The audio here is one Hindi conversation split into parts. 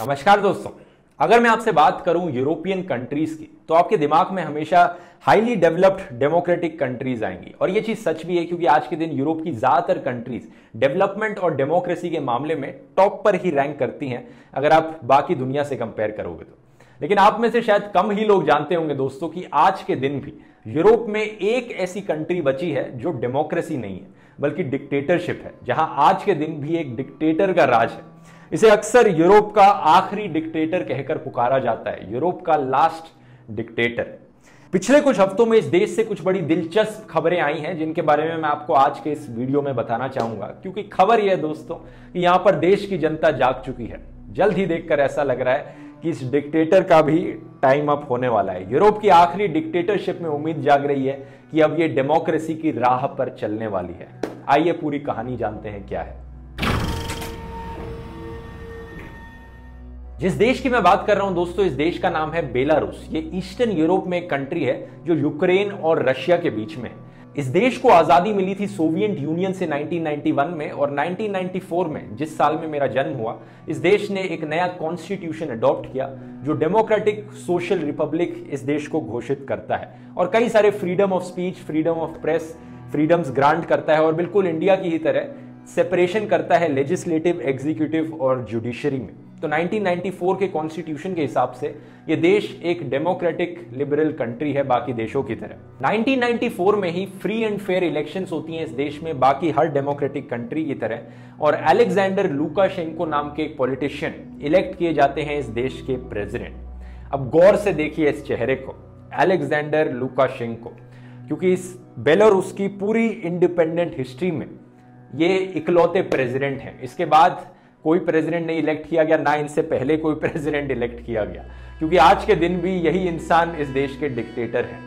नमस्कार दोस्तों, अगर मैं आपसे बात करूँ यूरोपियन कंट्रीज़ की तो आपके दिमाग में हमेशा हाईली डेवलप्ड डेमोक्रेटिक कंट्रीज़ आएँगी। और ये चीज़ सच भी है क्योंकि आज के दिन यूरोप की ज़्यादातर कंट्रीज़ डेवलपमेंट और डेमोक्रेसी के मामले में टॉप पर ही रैंक करती हैं, अगर आप बाकी दुनिया से कंपेयर करोगे तो। लेकिन आप में से शायद कम ही लोग जानते होंगे दोस्तों कि आज के दिन भी यूरोप में एक ऐसी कंट्री बची है जो डेमोक्रेसी नहीं है, बल्कि डिक्टेटरशिप है, जहाँ आज के दिन भी एक डिक्टेटर का राज है। इसे अक्सर यूरोप का आखिरी डिक्टेटर कहकर पुकारा जाता है, यूरोप का लास्ट डिक्टेटर। पिछले कुछ हफ्तों में इस देश से कुछ बड़ी दिलचस्प खबरें आई हैं, जिनके बारे में मैं आपको आज के इस वीडियो में बताना चाहूँगा। क्योंकि खबर यह है दोस्तों, कि यहाँ पर देश की जनता जाग चुकी है। जल्द ही देखकर ऐसा लग रहा है कि इस डिक्टेटर का भी टाइम अप होने वाला है। यूरोप की आखिरी डिक्टेटरशिप में उम्मीद जाग रही है कि अब ये डेमोक्रेसी की राह पर चलने वाली है। आइए पूरी कहानी जानते हैं क्या है। जिस देश की मैं बात कर रहा हूँ, दोस्तों, इस देश का नाम है बेलारूस। ये ईस्टर्न यूरोप में एक कंट्री है, जो यूक्रेन और रशिया के बीच में है। इस देश को आज़ादी मिली थी सोवियत यूनियन से 1991 में और 1994 में, जिस साल में मेरा जन्म हुआ, इस देश ने एक नया कॉन्स्टिट्यूशन अडॉप्ट किया, जो डेमोक्रेटिक सोशल रिपब्लिक इस देश को घोषित करता है। और कई सारे freedom of speech freedom of press freedoms grant करता है और बिल्कुल इंडिया की ही तरह सेपरेशन करता है लेजिस्लेटिव एग्जीक्यूटिव और जुडिशरी में। तो 1994 के कॉन्स्टिट्यूशन के हिसाब से ये देश एक डेमोक्रेटिक लिबरल कंट्री है बाकी देशों की तरह। 1994 में ही फ्री एंड फेयर इलेक्शंस होती हैं इस देश में बाकी हर डेमोक्रेटिक कंट्री की तरह। और अलेक्जेंडर लुकाशेंको नाम के एक पॉलिटिशियन इलेक्ट किए जाते हैं इस देश के प्रेसिडेंट अब गौर से देखिए इस चेहरे को अलेक्जेंडर लुकाशेंको क्योंकि इस बेलारूस की पूरी इंडिपेंडेंट हिस्ट्री में ये इकलौते प्रेसिडेंट हैं। इसके बाद कोई प्रेसिडेंट नहीं इलेक्ट किया गया, ना इनसे पहले कोई प्रेसिडेंट इलेक्ट किया गया। क्योंकि आज के दिन भी यही इंसान इस देश के डिक्टेटर हैं।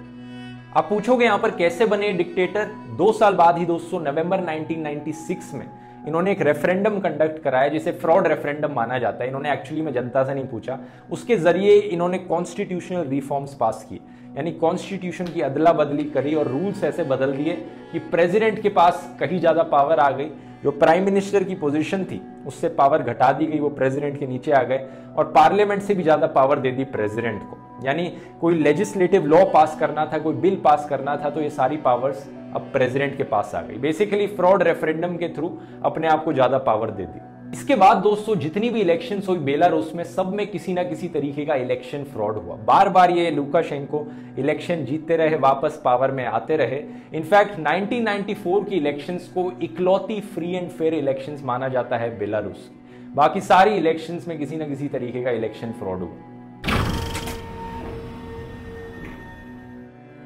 आप पूछोगे यहाँ पर कैसे बने डिक्टेटर दो साल बाद ही दोस्तों नवंबर 1996 में इन्होंने एक रेफरेंडम कंडक्ट कराया, जिसे फ्रॉड रेफरेंडम माना जाता है। इन्होंने एक्चुअली में जनता से नहीं पूछा। उसके ज़रिए इन्होंने कॉन्स्टिट्यूशनल रिफॉर्म्स पास किए। यानी कॉन्स्टिट्यूशन की अदला बदली करी और रूल्स ऐसे बदल दिए कि प्रेसिडेंट के पास कहीं ज़्यादा पावर आ गई। जो प्राइम मिनिस्टर की पोजीशन थी, उससे पावर घटा दी गई, वो प्रेसिडेंट के नीचे आ गए और पार्लियामेंट से भी ज़्यादा पावर दे दी प्रेसिडेंट को। यानी कोई लेजिस्लेटिव लॉ पास करना था, कोई बिल पास करना था तो ये सारी पावर्स अब प्रेसिडेंट के पास आ गई। बेसिकली फ्रॉड रेफरेंडम के थ्रू अपने आप को ज़्यादा पावर दे दी। इसके बाद दोस्तों, जितनी भी इलेक्शन हुई, बेलारूस में सब में किसी ना किसी तरीके का इलेक्शन फ्रॉड हुआ। बार बार ये लुकाशेंको इलेक्शन जीतते रहे, वापस पावर में आते रहे। इनफैक्ट 1994 की इलेक्शंस को इकलौती फ्री एंड फेयर इलेक्शंस माना जाता है बेलारूस। बाकी सारी इलेक्शंस में किसी ना किसी तरीके का इलेक्शन फ्रॉड हुआ।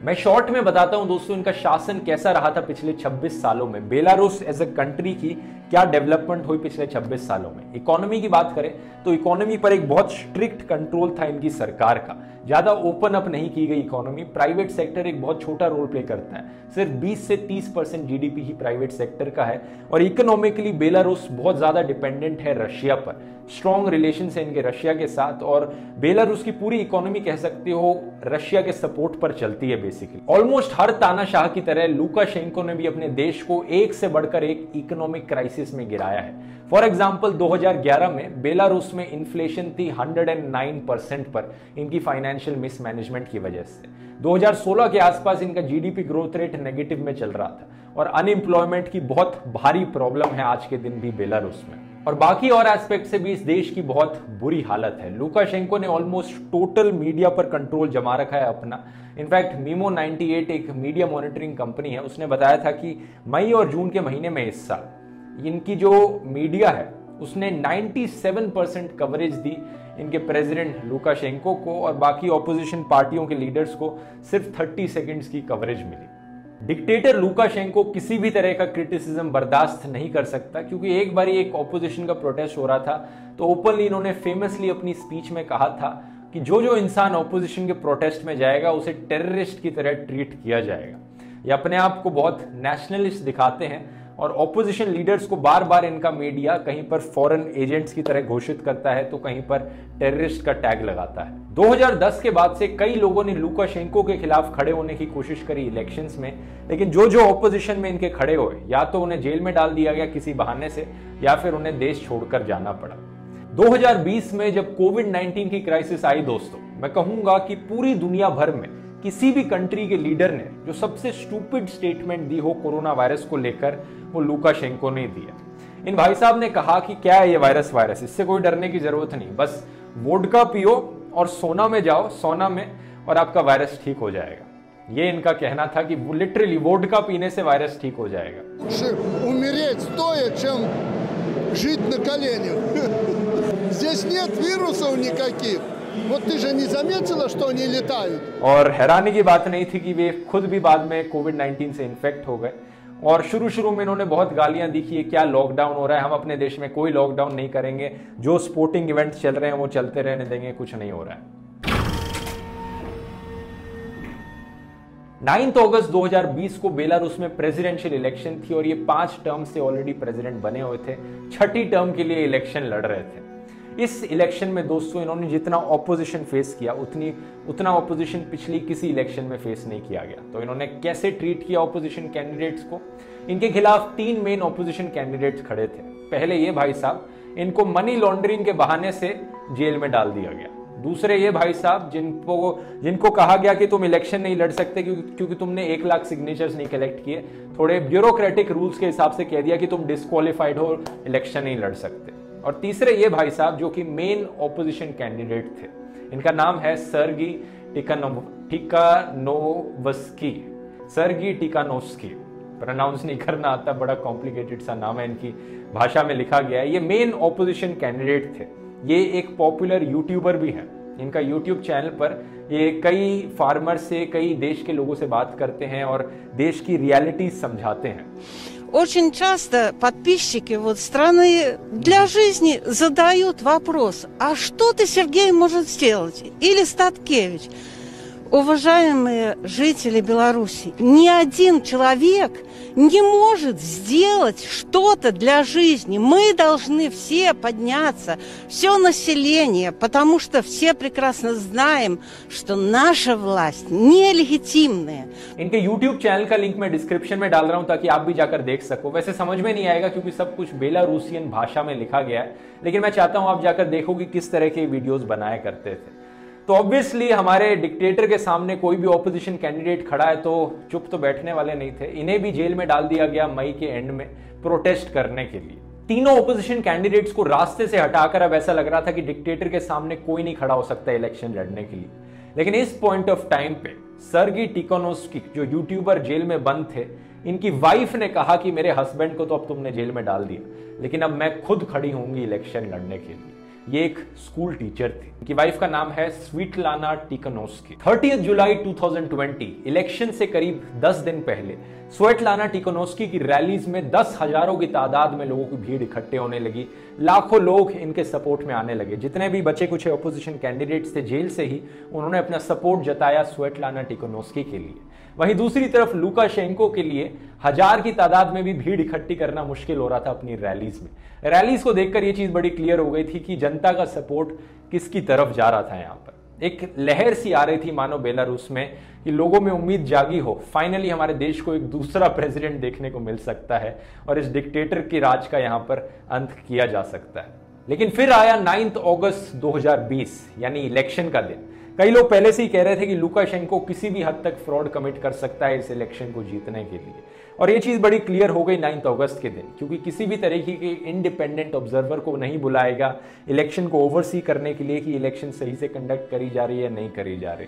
मैं शॉर्ट में बताता हूँ दोस्तों, इनका शासन कैसा रहा था पिछले 26 सालों में? बेलारूस एज ए कंट्री की क्या डेवलपमेंट हुई पिछले 26 सालों में? इकोनॉमी की बात करें तो इकोनॉमी पर एक बहुत स्ट्रिक्ट कंट्रोल था इनकी सरकार का। ज़्यादा ओपन अप नहीं की गई इकोनॉमी, प्राइवेट सेक्टर एक बहुत छोटा रोल प्ले करता है। सिर्फ़ 20 से 30 परसेंट जीडीपी ही प्राइवेट सेक्टर का है और इकोनॉमिकली बेलारूस बहुत ज़्यादा डिपेंडेंट है रशिया पर। स्ट्रॉन्ग रिलेशन है इनके रशिया के साथ और बेलारूस की पूरी इकोनॉमी कह सकते हो रशिया के सपोर्ट पर चलती है बेसिकली ऑलमोस्ट हर तानाशाह की तरह लुकाशेंको ने भी अपने देश को एक से बढ़कर एक इकोनॉमिक क्राइसिस में गिराया है। फॉर एग्ज़ाम्पल 2011 में बेलारूस में इन्फ्लेशन थी 109 परसेंट पर इनकी फाइनेंशियल मिसमैनेजमेंट की वजह से। 2016 के आसपास इनका जीडीपी ग्रोथ रेट नेगेटिव में चल रहा था और अनएम्प्लॉयमेंट की बहुत भारी प्रॉब्लम है आज के दिन भी बेलारूस में। और बाकी और एस्पेक्ट से भी इस देश की बहुत बुरी हालत है। लुकाशेंको ने ऑलमोस्ट टोटल मीडिया पर कंट्रोल जमा रखा है अपना। इनफैक्ट मीमो 98 एक मीडिया मॉनिटरिंग कंपनी है। उसने बताया था कि मई और जून के महीने में इस साल इनकी जो मीडिया है, उसने 97 परसेंट कवरेज दी इनके प्रेसिडेंट लुकाशेंको को और बाकी ऑपोजिशन पार्टियों के लीडर्स को सिर्फ़ 30 सेकंड्स की कवरेज मिली। डिक्टेटर लुकाशेंको किसी भी तरह का क्रिटिसिज्म बर्दाश्त नहीं कर सकता, क्योंकि एक बार एक ऑपोजिशन का प्रोटेस्ट हो रहा था तो ओपनली इन्होंने फेमसली अपनी स्पीच में कहा था कि जो जो इंसान ऑपोजिशन के प्रोटेस्ट में जाएगा, उसे टेररिस्ट की तरह ट्रीट किया जाएगा। ये अपने आप को बहुत नेशनलिस्ट दिखाते हैं और ऑपोजिशन लीडर्स को बार बार इनका मीडिया कहीं पर फॉरेन एजेंट्स की तरह घोषित करता है तो कहीं पर टेररिस्ट का टैग लगाता है। 2010 के बाद से कई लोगों ने लुकाशेंको के खिलाफ खड़े होने की कोशिश करी इलेक्शंस में, लेकिन जो जो ऑपोजिशन में इनके खड़े हुए, या तो उन्हें जेल में डाल दिया गया किसी बहाने से, या फिर उन्हें देश छोड़कर जाना पड़ा। 2020 में जब कोविड 19 की क्राइसिस आई दोस्तों, मैं कहूँगा कि पूरी दुनिया भर में किसी भी कंट्री के लीडर ने जो सबसे स्टूपिड स्टेटमेंट दी हो कोरोना वायरस को लेकर, वो लूका शेंको ने दिया। इन भाई साहब ने कहा कि क्या है ये वायरस वायरस इससे कोई डरने की ज़रूरत नहीं। बस वोडका पियो और सोना में जाओ, सोना में और आपका वायरस ठीक हो जाएगा। ये इनका कहना था कि लिटरली वोडका पीने से वायरस ठीक हो जाएगा। और हैरानी की बात नहीं थी कि वे खुद भी बाद में कोविड 19 से इन्फेक्ट हो गए। और शुरू शुरू में इन्होंने बहुत गालियाँ दी कि ये क्या लॉकडाउन हो रहा है, हम अपने देश में कोई लॉकडाउन नहीं करेंगे। जो स्पोर्टिंग इवेंट चल रहे हैं, वो चलते रहने देंगे, कुछ नहीं हो रहा है। नाइन्थ अगस्त 2020 को बेलारूस में प्रेसिडेंशियल इलेक्शन थी और ये पाँच टर्म से ऑलरेडी प्रेसिडेंट बने हुए थे। छठी टर्म के लिए इलेक्शन लड़ रहे थे। इस इलेक्शन में दोस्तों इन्होंने जितना ऑपोजिशन फेस किया, उतनी, उतना ऑपोजिशन पिछली किसी इलेक्शन में फेस नहीं किया गया। तो इन्होंने कैसे ट्रीट किया ऑपोजिशन कैंडिडेट्स को? इनके खिलाफ तीन मेन ऑपोजिशन कैंडिडेट्स खड़े थे। पहले ये भाई साहब, इनको मनी लॉन्ड्रिंग के बहाने से जेल में डाल दिया गया। दूसरे ये भाई साहब, जिनको जिनको कहा गया कि तुम इलेक्शन नहीं लड़ सकते क्योंकि क्योंकि तुमने एक लाख सिग्नेचर्स नहीं कलेक्ट किए, थोड़े ब्यूरोक्रेटिक रूल्स के हिसाब से कह दिया कि तुम डिस्कालीफाइड हो इलेक्शन नहीं लड़ सकते। और तीसरे ये भाई साहब जो कि मेन ऑपोजिशन कैंडिडेट थे। इनका नाम है सरगी टिकानो टिकानोवस्की। सरगी टिकानोस्की प्रोनाउंस नहीं करना आता, बड़ा कॉम्प्लिकेटेड सा नाम है इनकी। भाषा में लिखा गया है। ये मेन ऑपोजिशन कैंडिडेट थे। ये एक पॉपुलर यूट्यूबर भी है। इनका यूट्यूब चैनल पर ये कई फार्मर से, कई देश के लोगों से बात करते हैं और देश की रियलिटी समझाते हैं। Очень часто подписчики вот страны для жизни задают вопрос, а что ты, Сергей, может сделать? Или Статкевич? Уважаемые жители Беларуси, ни один человек не может сделать что-то для жизни. Мы должны все подняться, все население, потому что все прекрасно знаем, что наша власть нелегитимная. इनके YouTube चैनल का लिंक मैं डिस्क्रिप्शन में डाल रहा हूं ताकि आप भी जाकर देख सको वैसे समझ में नहीं आएगा क्योंकि सब कुछ बेलारूसियन भाषा में लिखा गया है लेकिन मैं चाहता हूं आप जाकर देखो कि किस तरह के वीडियोस बनाया करते थे तो ऑब्वियसली हमारे डिक्टेटर के सामने कोई भी ऑपोजिशन कैंडिडेट खड़ा है तो चुप तो बैठने वाले नहीं थे। इन्हें भी जेल में डाल दिया गया मई के एंड में प्रोटेस्ट करने के लिए। तीनों ओपोजिशन कैंडिडेट्स को रास्ते से हटाकर अब ऐसा लग रहा था कि डिक्टेटर के सामने कोई नहीं खड़ा हो सकता इलेक्शन लड़ने के लिए। लेकिन इस पॉइंट ऑफ़ टाइम पे सरगी टिकोनोस्की जो यूट्यूबर जेल में बंद थे, इनकी वाइफ ने कहा कि मेरे हस्बैंड को तो अब तुमने जेल में डाल दिया। लेकिन अब मैं खुद खड़ी होंगी इलेक्शन लड़ने के लिए। ये एक स्कूल टीचर थी। उनकी वाइफ का नाम है स्वीटलाना टिकनोस्की। 30 जुलाई 2020 इलेक्शन से करीब 10 दिन पहले, स्वेटलाना टिकोनोस्की की रैलीज में दस हज़ारों की तादाद में लोगों की भीड़ इकट्ठे होने लगी। लाखों लोग इनके सपोर्ट में आने लगे। जितने भी बचे, कुछ अपोजिशन कैंडिडेट्स थे जेल से ही, उन्होंने अपना सपोर्ट जताया स्वेटलाना टिकोनोस्की के लिए। वहीं दूसरी तरफ़ लुका शेंको के लिए हज़ार की तादाद में भी भीड़ इकट्ठी करना मुश्किल हो रहा था अपनी रैलीज में। रैलीज को देखकर यह चीज़ बड़ी क्लियर हो गई थी कि जनता का सपोर्ट किसकी तरफ़ जा रहा था यहाँ पर। एक लहर सी आ रही थी, मानो बेलारूस में, कि लोगों में उम्मीद जागी हो फाइनली हमारे देश को एक दूसरा प्रेसिडेंट देखने को मिल सकता है, और इस डिक्टेटर के राज का यहाँ पर अंत किया जा सकता है। लेकिन फिर आया नाइन्थ अगस्त 2020 यानी इलेक्शन का दिन। कई लोग पहले से ही कह रहे थे कि लुकाशेंको किसी भी हद तक फ्रॉड कमिट कर सकता है इस इलेक्शन को जीतने के लिए। और ये चीज़ बड़ी क्लियर हो गई नाइन्थ अगस्त के दिन, क्योंकि किसी भी तरीके के इंडिपेंडेंट ऑब्जर्वर को नहीं बुलाएगा इलेक्शन को ओवरसी करने के लिए कि इलेक्शन सही से कंडक्ट करी जा रही है या नहीं करी जा रही।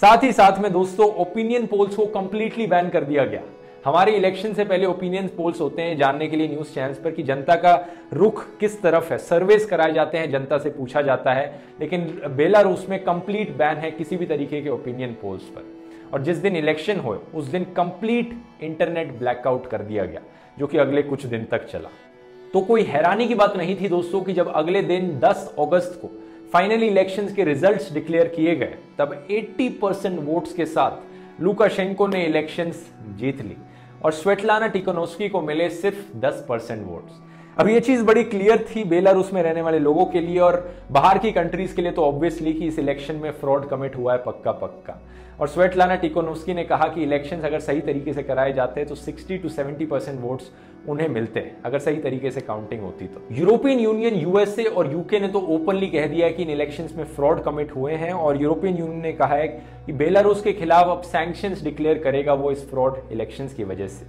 साथ ही साथ में दोस्तों ओपिनियन पोल्स को कंप्लीटली बैन कर दिया गया। हमारे इलेक्शन से पहले ओपिनियन पोल्स होते हैं, जानने के लिए न्यूज़ चैनल्स पर कि जनता का रुख किस तरफ़ है। सर्वेस कराए जाते हैं, जनता से पूछा जाता है। लेकिन बेलारूस में कंप्लीट बैन है किसी भी तरीके के ओपिनियन पोल्स पर। और जिस दिन इलेक्शन हो उस दिन कंप्लीट इंटरनेट ब्लैकआउट कर दिया गया, जो कि अगले कुछ दिन तक चला। तो कोई हैरानी की बात नहीं थी दोस्तों कि जब अगले दिन 10 अगस्त को फाइनली इलेक्शंस के रिजल्ट्स डिक्लेयर किए गए, तब 80 परसेंट वोट्स के साथ लुकाशेंको ने इलेक्शंस जीत ली। और स्वेटलाना टिकोनोस्की को मिले सिर्फ़ 10 परसेंट वोट अब ये चीज़ बड़ी क्लियर थी बेलारूस में रहने वाले लोगों के लिए और बाहर की कंट्रीज़ के लिए तो ऑब्वियसली कि इस इलेक्शन में फ्रॉड कमिट हुआ है पक्का पक्का. और स्वेटलाना टिकोनोस्की ने कहा कि इलेक्शन अगर सही तरीके से कराए जाते हैं तो 60 टू 70 परसेंट वोट्स उन्हें मिलते हैं। अगर सही तरीके से काउंटिंग होती तो। यूरोपियन यूनियन यूएसए और यूके ने तो ओपनली कह दिया है कि इन इलेक्शंस में फ्रॉड कमिट हुए हैं और यूरोपियन यूनियन ने कहा है कि बेलारूस के खिलाफ अब सैंक्शंस डिक्लेयर करेगा वो इस फ्रॉड इलेक्शंस की वजह से।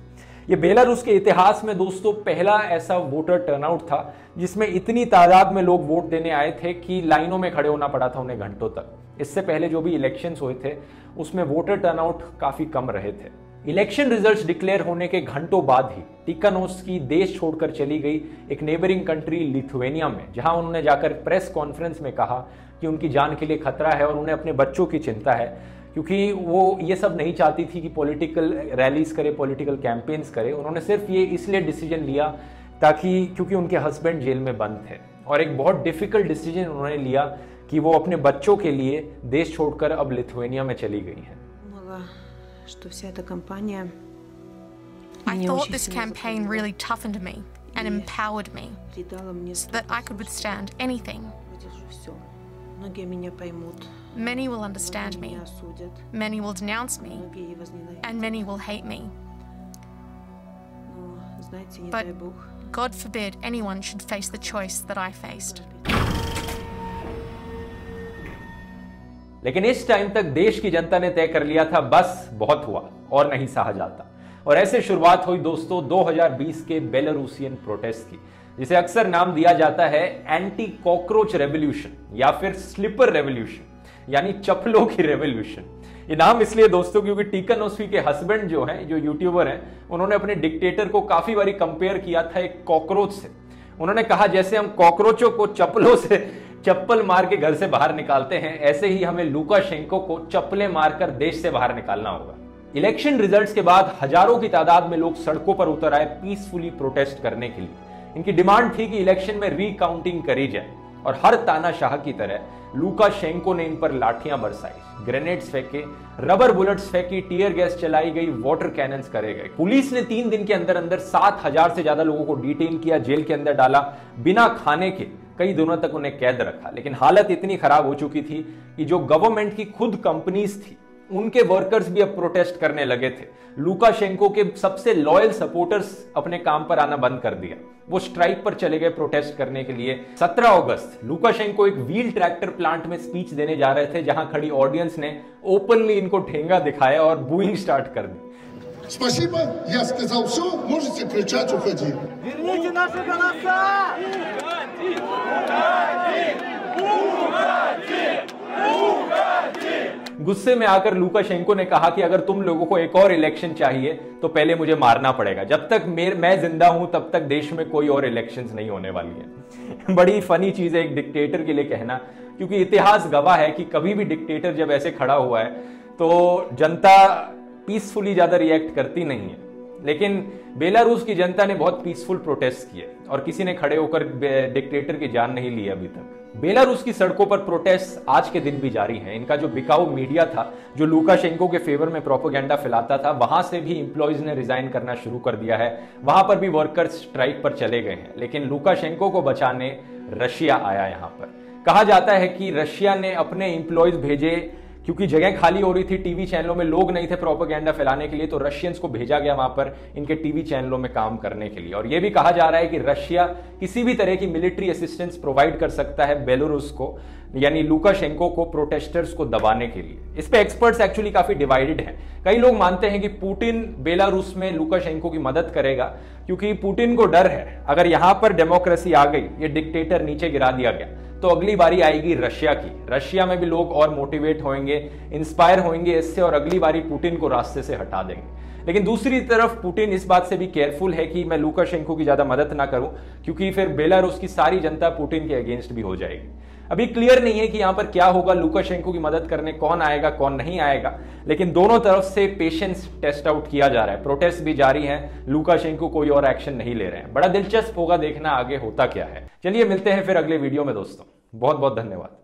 ये बेलारूस के इतिहास में दोस्तों पहला ऐसा वोटर टर्नआउट था, जिसमें इतनी तादाद में लोग वोट देने आए थे कि लाइनों में खड़े होना पड़ा था उन्हें घंटों तक। इससे पहले जो भी इलेक्शंस हुए थे, उसमें वोटर टर्नआउट काफ़ी कम रहे थे। इलेक्शन रिजल्ट्स डिक्लेयर होने के घंटों बाद ही टिकानोस की देश छोड़कर चली गई एक नेबरिंग कंट्री लिथुएनिया में, जहाँ उन्होंने जाकर प्रेस कॉन्फ्रेंस में कहा कि उनकी जान के लिए खतरा है और उन्हें अपने बच्चों की चिंता है, क्योंकि वो ये सब नहीं चाहती थी कि पॉलिटिकल रैलीज करे पॉलिटिकल कैंपेन्स करे। उन्होंने सिर्फ़ ये इसलिए डिसीज़न लिया ताकि, क्योंकि उनके हस्बैंड जेल में बंद थे। और एक बहुत डिफ़िकल्ट डिसीज़न उन्होंने लिया कि वो अपने बच्चों के लिए देश छोड़कर अब लिथुएनिया में चली गई हैं। I thought this campaign really toughened me and empowered me so that I could withstand anything. Many will understand me, many will denounce me, and many will hate me. But God forbid anyone should face the choice that I faced. लेकिन इस टाइम तक देश की जनता ने तय कर लिया था, बस बहुत हुआ और नहीं सहा जाता। और ऐसे शुरुआत हुई दोस्तों 2020 के बेलारूसियन प्रोटेस्ट की, जिसे अक्सर नाम दिया जाता है एंटी कॉकरोच रेवोल्यूशन या फिर स्लिपर रेवोल्यूशन यानी चपलों की रेवोल्यूशन ये नाम इसलिए दोस्तों क्योंकि टीकन ओसफी के हस्बैंड जो हैं, जो यूट्यूबर हैं, उन्होंने अपने डिक्टेटर को काफ़ी बारी कंपेयर किया था एक कॉकरोच से। उन्होंने कहा, जैसे हम कॉकरोचों को चप्पलों से चप्पल मार के घर से बाहर निकालते हैं, ऐसे ही हमें लूका शेंको को चप्पलें मारकर देश से बाहर निकालना होगा। इलेक्शन रिजल्ट्स के बाद हज़ारों की तादाद में लोग सड़कों पर उतर आए पीसफुली प्रोटेस्ट करने के लिए। इनकी डिमांड थी कि इलेक्शन में रिकाउंटिंग करी जाए और हर तानाशाह की तरह लूका शेंको ने इन पर लाठियाँ बरसाई। ग्रेनेड्स फेंके, रबर बुलेट्स फेंकी, टीयर गैस चलाई गई, वाटर कैनन्स करे गए। पुलिस ने तीन दिन के अंदर अंदर सात हज़ार से ज़्यादा लोगों को डिटेन किया, जेल के अंदर डाला, बिना खाने के। कई दिनों तक उन्हें कैद रखा लेकिन हालत इतनी खराब हो चुकी थी कि जो गवर्नमेंट की खुद कंपनीज थी उनके वर्कर्स भी अब प्रोटेस्ट करने लगे थे लुकाशेंको के सबसे लॉयल सपोर्टर्स अपने काम पर आना बंद कर दिया वो स्ट्राइक पर चले गए प्रोटेस्ट करने के लिए 17 अगस्त लुकाशेंको एक व्हील ट्रैक्टर प्लांट में स्पीच देने जा रहे थे जहां खड़ी ऑडियंस ने ओपनली इनको ठेंगा दिखाया और बुइंग स्टार्ट कर दी Спасибо, я сказал все, можете кричать, уходи. Верните наши голоса! गुस्से में आकर लूका शेंको ने कहा कि अगर तुम लोगों को एक और इलेक्शन चाहिए तो पहले मुझे मारना पड़ेगा। जब तक मेर, मैं ज़िंदा हूँ, तब तक देश में कोई और इलेक्शंस नहीं होने वाली है। बड़ी फनी चीज़ है एक डिक्टेटर के लिए कहना, क्योंकि इतिहास गवाह है कि कभी भी डिक्टेटर जब ऐसे खड़ा हुआ है तो जनता पीसफुली ज़्यादा रिएक्ट करती नहीं है। लेकिन बेलारूस की जनता ने बहुत पीसफुल प्रोटेस्ट किए, और किसी ने खड़े होकर डिक्टेटर की जान नहीं ली अभी तक। बेलारूस की सड़कों पर प्रोटेस्ट आज के दिन भी जारी हैं। इनका जो बिकाऊ मीडिया था, जो लुकाशेंको के फेवर में प्रोपोगेंडा फैलाता था, वहाँ से भी इंप्लॉयज ने रिजाइन करना शुरू कर दिया है। वहाँ पर भी वर्कर्स स्ट्राइक पर चले गए हैं। लेकिन लुकाशेंको को बचाने रशिया आया यहाँ पर। कहा जाता है कि रशिया ने अपने इंप्लॉयज भेजे क्योंकि जगह खाली हो रही थी टीवी चैनलों में, लोग नहीं थे प्रोपोगेंडा फैलाने के लिए तो रशियंस को भेजा गया वहाँ पर इनके टीवी चैनलों में काम करने के लिए। और यह भी कहा जा रहा है कि रशिया किसी भी तरह की मिलिट्री असिस्टेंस प्रोवाइड कर सकता है बेलोरूस को, यानी लुकाशेंको को प्रोटेस्टर्स को दबाने के लिए। इस पे एक्सपर्ट्स एक्चुअली काफ़ी डिवाइडेड हैं। कई लोग मानते हैं कि पुतिन बेलारूस में लुकाशेंको की मदद करेगा, क्योंकि पुतिन को डर है। अगर यहाँ पर डेमोक्रेसी आ गई, ये डिक्टेटर नीचे गिरा दिया गया। तो अगली बारी आएगी रशिया की। रशिया में भी लोग और मोटिवेट होंगे इंस्पायर होंगे इससे और अगली बारी पुटिन को रास्ते से हटा देंगे। लेकिन दूसरी तरफ़ पुटिन इस बात से भी केयरफुल है कि मैं लुकाशेंको की ज़्यादा मदद ना करूँ, क्योंकि फिर बेलारूस की सारी जनता पुटिन के अगेंस्ट भी हो जाएगी। अभी क्लियर नहीं है कि यहाँ पर क्या होगा लुकाशेंको की मदद करने कौन आएगा, कौन नहीं आएगा, लेकिन दोनों तरफ़ से पेशेंस टेस्ट आउट किया जा रहा है। प्रोटेस्ट भी जारी है लुकाशेंको कोई और एक्शन नहीं ले रहे हैं। बड़ा दिलचस्प होगा देखना आगे होता क्या है। चलिए मिलते हैं फिर अगले वीडियो में दोस्तों। बहुत बहुत धन्यवाद।